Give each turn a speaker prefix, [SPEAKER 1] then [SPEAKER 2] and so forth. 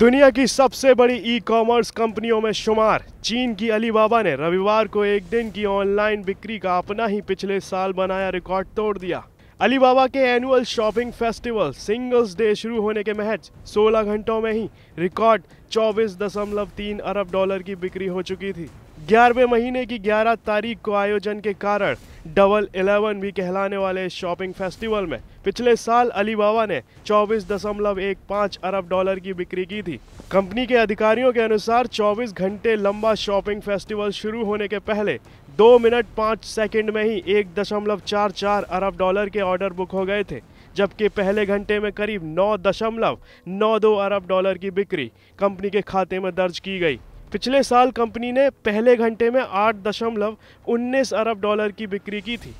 [SPEAKER 1] दुनिया की सबसे बड़ी ई कॉमर्स कंपनियों में शुमार। चीन की अलीबाबा ने रविवार को एक दिन की ऑनलाइन बिक्री का अपना ही पिछले साल बनाया रिकॉर्ड तोड़ दिया। अलीबाबा के annual shopping festival singles day शुरू होने के महज 16 घंटों में ही रिकॉर्ड 24.3 अरब डॉलर की बिक्री हो चुकी थी। ग्यारहवें महीने की 11 तारीख को आयोजन के कारण डबल इलेवन भी कहलाने वाले शॉपिंग फेस्टिवल में पिछले साल अलीबाबा ने 24.15 अरब डॉलर की बिक्री की थी। कंपनी के अधिकारियों के अनुसार 24 घंटे लंबा शॉपिंग फेस्टिवल शुरू होने के पहले दो मिनट पाँच सेकंड में ही एक दशमलव चार चार अरब डॉलर के ऑर्डर बुक हो गए थे, जबकि पहले घंटे में करीब नौ दशमलव नौ दो अरब डॉलर की बिक्री कंपनी के खाते में दर्ज की गई। पिछले साल कंपनी ने पहले घंटे में आठ दशमलव उन्नीस अरब डॉलर की बिक्री की थी।